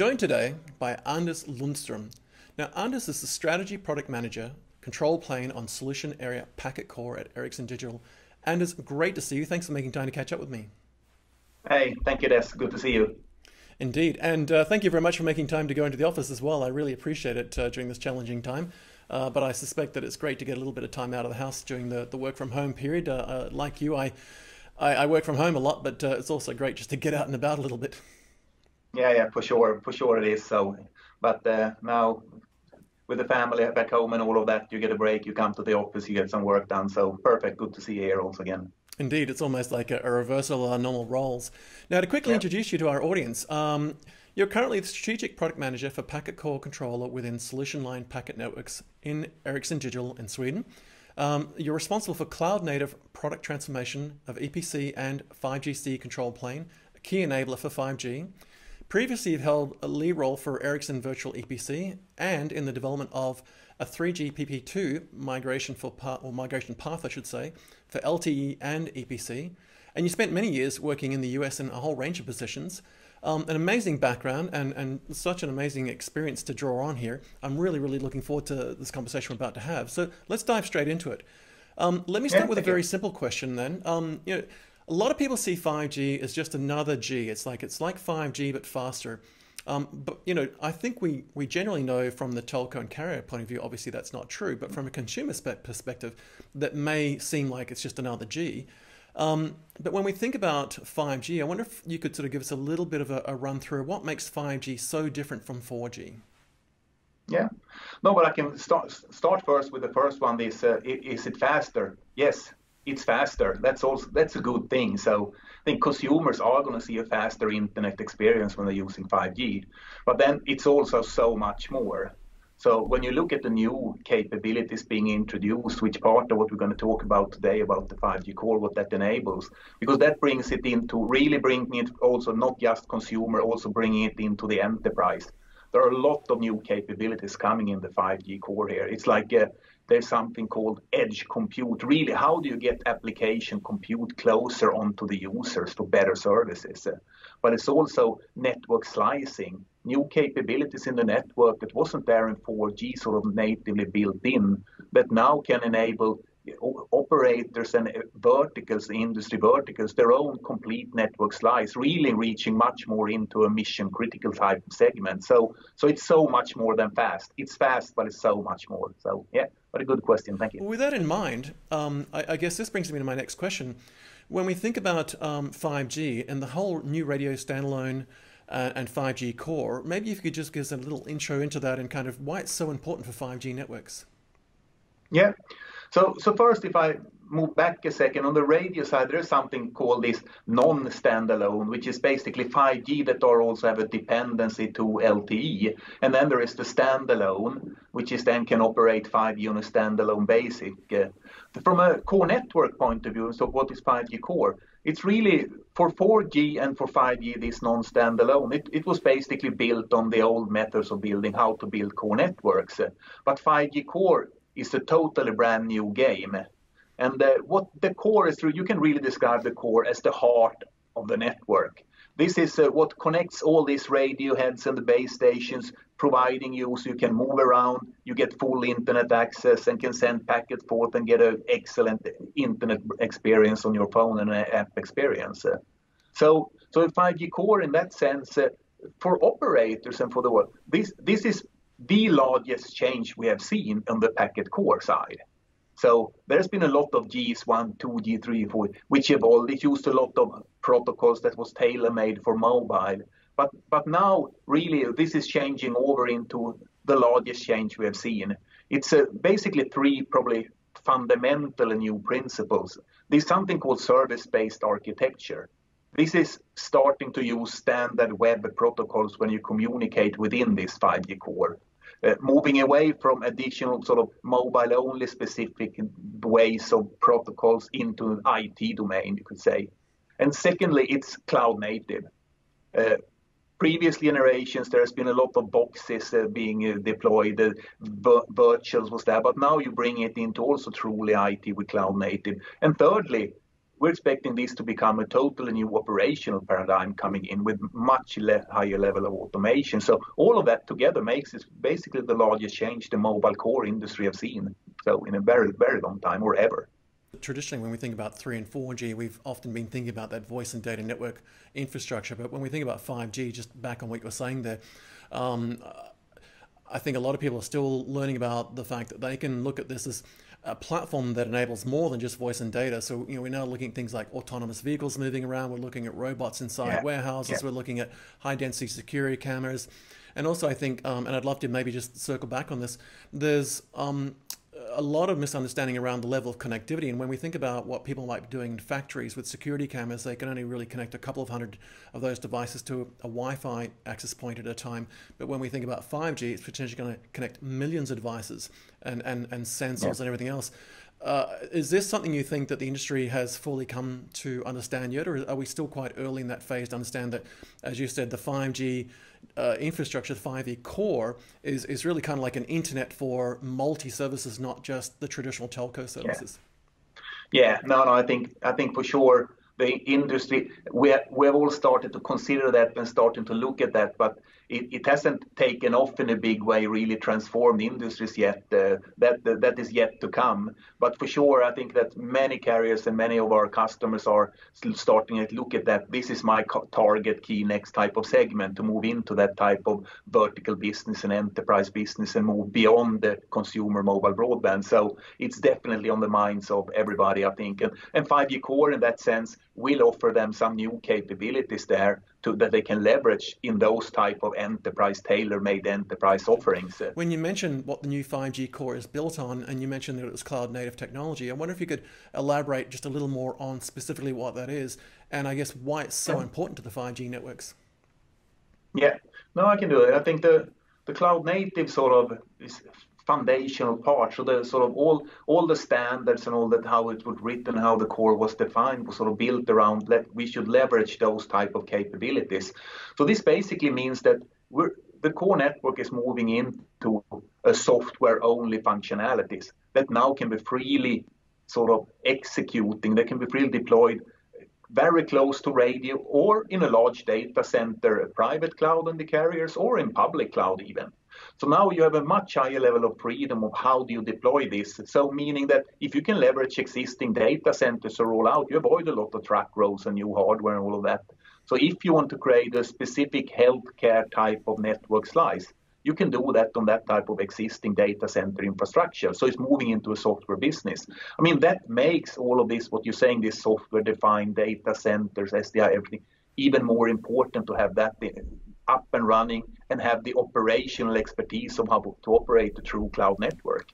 joined today by Anders Lundström. Now, Anders is the Strategy Product Manager, Control Plane on Solution Area Packet Core at Ericsson Digital. Anders, great to see you. Thanks for making time to catch up with me. Hey, thank you, Dez. Good to see you. Indeed. And uh, thank you very much for making time to go into the office as well. I really appreciate it uh, during this challenging time. Uh, but I suspect that it's great to get a little bit of time out of the house during the, the work from home period. Uh, uh, like you, I, I, I, work from home a lot, but uh, it's also great just to get out and about a little bit. Yeah, yeah, for sure. For sure it is. So, but now with the family back home and all of that, you get a break, you come to the office, you get some work done. So perfect. Good to see you here also again. Indeed, it's almost like a, a reversal of our normal roles. Now, to quickly introduce you to our audience, um, you're currently the strategic product manager for Packet Core Controller within Solution Line Packet Networks in Ericsson Digital in Sweden. Um, you're responsible for cloud native product transformation of EPC and 5GC control plane, a key enabler for 5G. Previously, you've held a lead role for Ericsson Virtual EPC and in the development of a 3GPP2 migration for or migration path, I should say, for LTE and EPC. And you spent many years working in the US in a whole range of positions. Um, an amazing background and, and such an amazing experience to draw on here. I'm really, really looking forward to this conversation we're about to have. So let's dive straight into it. Um, let me start yeah, with a very you. simple question then. Um, you know, a lot of people see 5G as just another G. It's like it's like 5G but faster. Um, but you know, I think we we generally know from the telco and carrier point of view, obviously that's not true. But from a consumer perspective, that may seem like it's just another G. Um, but when we think about 5G, I wonder if you could sort of give us a little bit of a, a run through what makes 5G so different from 4G. Yeah, no, but I can start start first with the first one. Is uh, is it faster? Yes, it's faster. That's also that's a good thing. So I think consumers are going to see a faster internet experience when they're using 5G. But then it's also so much more. So when you look at the new capabilities being introduced, which part of what we're going to talk about today about the 5G core, what that enables, because that brings it into really bringing it also not just consumer, also bringing it into the enterprise. There are a lot of new capabilities coming in the 5G core here. It's like uh, there's something called edge compute. Really, how do you get application compute closer onto the users for better services? But it's also network slicing, new capabilities in the network that wasn't there in 4G, sort of natively built in, that now can enable operators and verticals, industry verticals, their own complete network slice, really reaching much more into a mission critical type segment. So, so it's so much more than fast. It's fast, but it's so much more. So, yeah, what a good question. Thank you. With that in mind, um, I, I, guess this brings me to my next question. When we think about um, 5G and the whole new radio standalone uh, and 5G core, maybe if you could just give us a little intro into that and kind of why it's so important for 5G networks. Yeah. So, so first, if I move back a second, on the radio side, there is something called this non-standalone, which is basically 5G that are also have a dependency to LTE. And then there is the standalone, which is then can operate 5G on a standalone basic. Uh, from a core network point of view, so what is 5G core? It's really for 4G and for 5G, this non-standalone. It, it was basically built on the old methods of building how to build core networks. But 5G core is a totally brand new game. And uh, what the core is through, you can really describe the core as the heart of the network. This is uh, what connects all these radio heads and the base stations, providing you so you can move around, you get full internet access and can send packets forth and get an excellent internet experience on your phone and an app experience. Uh, so, so 5G core in that sense, uh, for operators and for the world, this, this is the largest change we have seen on the packet core side. So there's been a lot of GS1, 2, G3, 4, which evolved. It used a lot of protocols that was tailor-made for mobile. But, but now, really, this is changing over into the largest change we have seen. It's uh, basically three probably fundamental new principles. There's something called service-based architecture. This is starting to use standard web protocols when you communicate within this 5G core. Uh, moving away from additional sort of mobile only specific ways of protocols into an IT domain, you could say. And secondly, it's cloud native. Uh, previous generations, there's been a lot of boxes uh, being uh, deployed, uh, virtuals was there, but now you bring it into also truly IT with cloud native. And thirdly, we're expecting this to become a totally new operational paradigm coming in with much higher level of automation. So all of that together makes it basically the largest change the mobile core industry have seen. So in a very very long time or ever. Traditionally, when we think about 3 and 4G, we've often been thinking about that voice and data network infrastructure. But when we think about 5G, just back on what you were saying there, um, I think a lot of people are still learning about the fact that they can look at this as a platform that enables more than just voice and data. So, you know, we're now looking at things like autonomous vehicles moving around. We're looking at robots inside yeah. warehouses. Yeah. We're looking at high density security cameras. And also, I think, um, and I'd love to maybe just circle back on this, there's um, a lot of misunderstanding around the level of connectivity. And when we think about what people might be doing in factories with security cameras, they can only really connect a couple of hundred of those devices to a, Wi Fi access point at a time. But when we think about 5G, it's potentially going to connect millions of devices and, and, and sensors yeah. and everything else. Uh, is this something you think that the industry has fully come to understand yet, or are we still quite early in that phase to understand that, as you said, the 5G uh, infrastructure, the 5G core, is, is really kind of like an internet for multi services, not just the traditional telco services? Yeah. yeah, no, no, I think I think for sure the industry we we have all started to consider that and starting to look at that, but it, hasn't taken off in a big way, really transformed industries yet. Uh, that, is yet to come. But for sure, I think that many carriers and many of our customers are starting to look at that. This is my target key next type of segment to move into that type of vertical business and enterprise business and move beyond the consumer mobile broadband. So it's definitely on the minds of everybody, I think. And, and 5G Core, in that sense, will offer them some new capabilities there to, that they can leverage in those type of enterprise tailor-made enterprise offerings. When you mentioned what the new 5G core is built on, and you mentioned that it was cloud native technology, I wonder if you could elaborate just a little more on specifically what that is, and I guess why it's so important to the 5G networks. Yeah, no, I can do it. I think the the cloud native sort of is foundational part. So the sort of all all the standards and all that how it was written, how the core was defined was sort of built around that we should leverage those type of capabilities. So this basically means that we're the core network is moving into a software only functionalities that now can be freely sort of executing, they can be freely deployed very close to radio or in a large data center, a private cloud on the carriers or in public cloud even. So now you have a much higher level of freedom of how do you deploy this. So meaning that if you can leverage existing data centers to roll out, you avoid a lot of truck rolls and new hardware and all of that. So if you want to create a specific healthcare type of network slice, you can do that on that type of existing data center infrastructure. So it's moving into a software business. I mean, that makes all of this, what you're saying, this software defined data centers, SDI, everything, even more important to have that up and running and have the operational expertise of how to operate the true cloud network.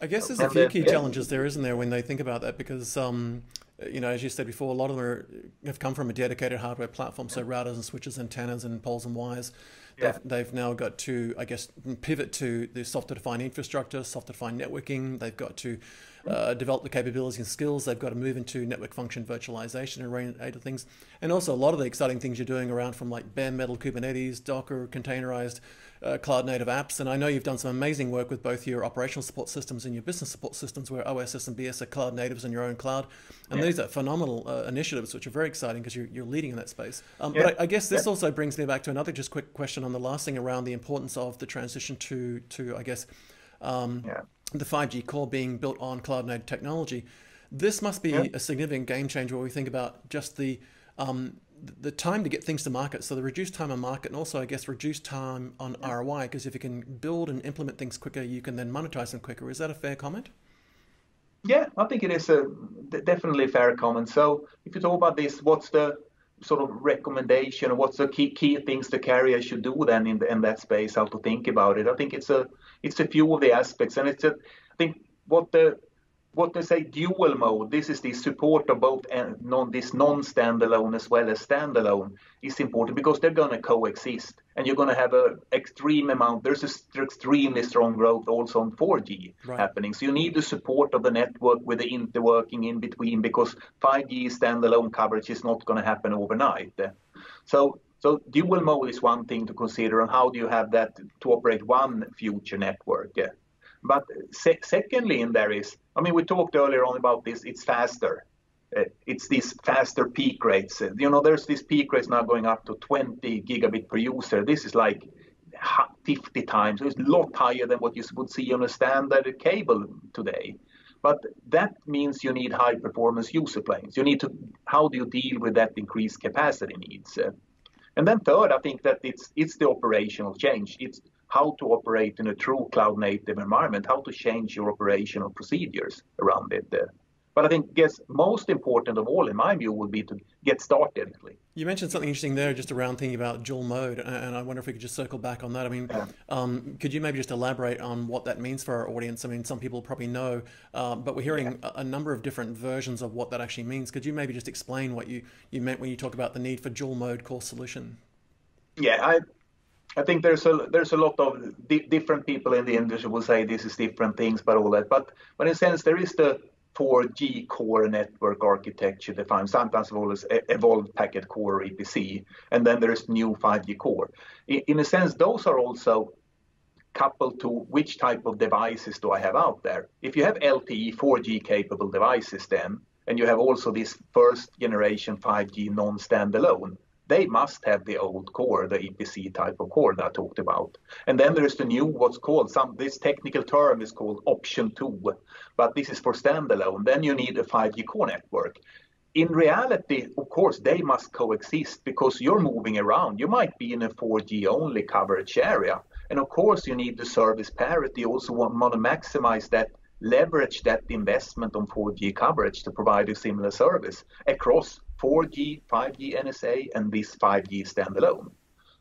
I guess there's a few key challenges there, isn't there, when they think about that? Because, um, you know, as you said before, a lot of them are, have come from a dedicated hardware platform, so routers and switches, antennas and poles and wires. Yeah. They've, they've, now got to, I guess, pivot to the software-defined infrastructure, software-defined networking. They've got to uh, develop the capabilities and skills. They've got to move into network function virtualization and range of things. And also a lot of the exciting things you're doing around from like bare metal Kubernetes, Docker, containerized uh, cloud native apps. And I know you've done some amazing work with both your operational support systems and your business support systems where OSS and BS are cloud natives in your own cloud. And yeah. these are phenomenal uh, initiatives, which are very exciting because you're, you're leading in that space. Um, yeah. But I, I, guess this yeah. also brings me back to another just quick question on the last thing around the importance of the transition to, to I guess, um, the 5G core being built on cloud native technology. This must be a significant game changer when we think about just the um, the time to get things to market. So the reduced time on market, and also I guess reduced time on ROI. Because if you can build and implement things quicker, you can then monetize them quicker. Is that a fair comment? Yeah, I think it is a definitely a fair comment. So if you talk about this, what's the sort of recommendation or what's the key key things the carrier should do then in the, in that space? How to think about it? I think it's a it's a few of the aspects, and it's a I think what the what they say dual mode, this is the support of both eh, non, this non-standalone as well as standalone is important because they're going to coexist and you're going to have an extreme amount. There's a extremely strong growth also on 4G right. happening. So you need the support of the network with the interworking in between because 5G standalone coverage is not going to happen overnight. So so dual mode is one thing to consider and how do you have that to operate one future network. But se- secondly, in there is, I mean, we talked earlier on about this, it's faster. uh, it's these faster peak rates. Uh, you know, there's these peak rates now going up to 20 gigabit per user. This is like 50 times. It's a lot higher than what you would see on a standard cable today. But that means you need high performance user planes. You need to, how do you deal with that increased capacity needs? Uh, and then third, I think that it's it's the operational change. It's how to operate in a true cloud native environment, how to change your operational procedures around it. But I think, guess most important of all, in my view, would be to get started. You mentioned something interesting there, just around thinking about dual mode, and I wonder if we could just circle back on that. I mean, yeah. um, could you maybe just elaborate on what that means for our audience? I mean, some people probably know, uh, but we're hearing yeah. a, a, number of different versions of what that actually means. Could you maybe just explain what you, you meant when you talk about the need for dual mode core solution? Yeah, I I think there's a there's a lot of di- different people in the industry will say this is different things, but all that. But but in a sense, there is the 4G core network architecture defined, sometimes as evolved packet core EPC, and then there is new 5G core. In, in a sense, those are also coupled to which type of devices do I have out there. If you have LTE 4G capable devices, then and you have also this first generation 5G non-standalone they must have the old core, the EPC type of core that I talked about. And then there's the new, what's called, some this technical term is called option two, but this is for standalone. Then you need a 5G core network. In reality, of course, they must coexist because you're moving around. You might be in a 4G only coverage area. And of course, you need the service parity. You also want, want to maximize that leverage that investment on 4G coverage to provide a similar service across 4G, 5G NSA, and this 5G standalone.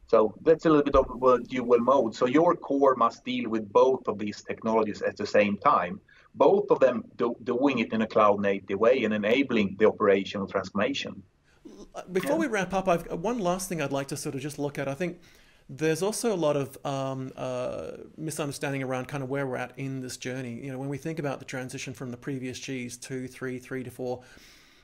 So that's a little bit of a dual mode. So your core must deal with both of these technologies at the same time, both of them do, doing it in a cloud native way and enabling the operational transformation. Before yeah. we wrap up, I've one last thing I'd like to sort of just look at. I think there's also a lot of um, uh, misunderstanding around kind of where we're at in this journey. You know, when we think about the transition from the previous Gs, two, three, three to four,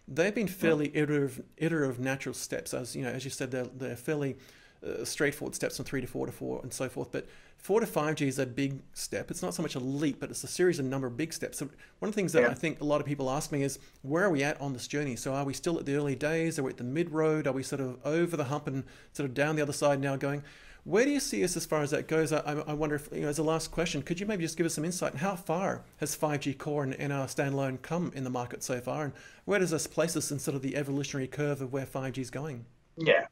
they've been fairly iterative, iterative natural steps. As you know, as you said, they're, they're fairly uh, straightforward steps from three to four to four and so forth. But four to five G is a big step. It's not so much a leap, but it's a series of number of big steps. So one of the things that yeah. I think a lot of people ask me is, where are we at on this journey? So are we still at the early days? Are we at the mid road? Are we sort of over the hump and sort of down the other side now going? Where do you see us as far as that goes? I, I wonder if, you know, as a last question, could you maybe just give us some insight how far has 5G core and, NR standalone come in the market so far? And where does this place us in sort of the evolutionary curve of where 5G is going? Yeah.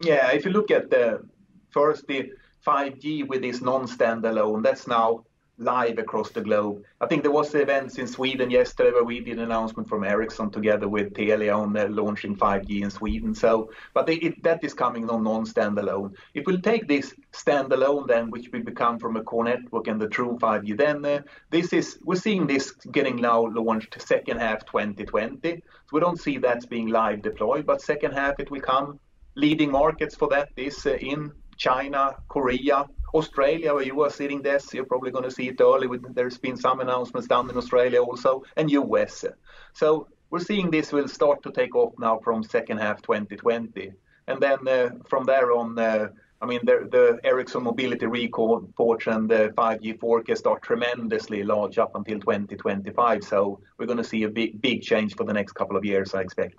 Yeah. If you look at the first, the 5G with this non standalone, that's now live across the globe. I think there was events in Sweden yesterday where we did an announcement from Ericsson together with Telia on uh, launching 5G in Sweden. So, but it, that is coming on non-standalone. If we take this standalone then, which will become from a core network and the true 5G, then uh, this is we're seeing this getting now launched second half 2020. So we don't see that being live deployed, but second half it will come. Leading markets for that is uh, in China, Korea, Australia, where you are sitting there, you're probably going to see it early. With, there's been some announcements down in Australia also, and US. So we're seeing this will start to take off now from second half 2020, and then uh, from there on. Uh, I mean, the, the Ericsson Mobility reports and the 5G forecast are tremendously large up until 2025. So we're going to see a big, big change for the next couple of years, I expect.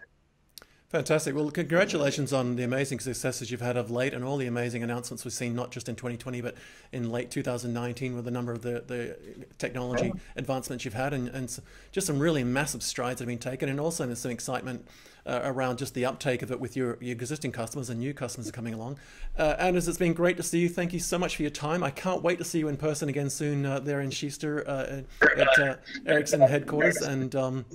Fantastic. Well, congratulations on the amazing successes you've had of late and all the amazing announcements we've seen, not just in 2020, but in late 2019 with a number of the, the technology advancements you've had and, and just some really massive strides that have been taken. And also there's some excitement uh, around just the uptake of it with your, your existing customers and new customers coming along. Uh, Anders, it's been great to see you. Thank you so much for your time. I can't wait to see you in person again soon uh, there in Kista uh, at uh, Ericsson headquarters. And um,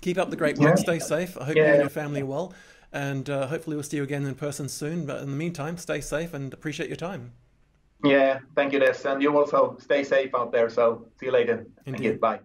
keep up the great work. Stay safe. I hope yeah. you and your family are well. And uh, hopefully we'll see you again in person soon. But in the meantime, stay safe and appreciate your time. Yeah, thank you, Dez. And you also stay safe out there. So see you later. Indeed. Thank you. Bye.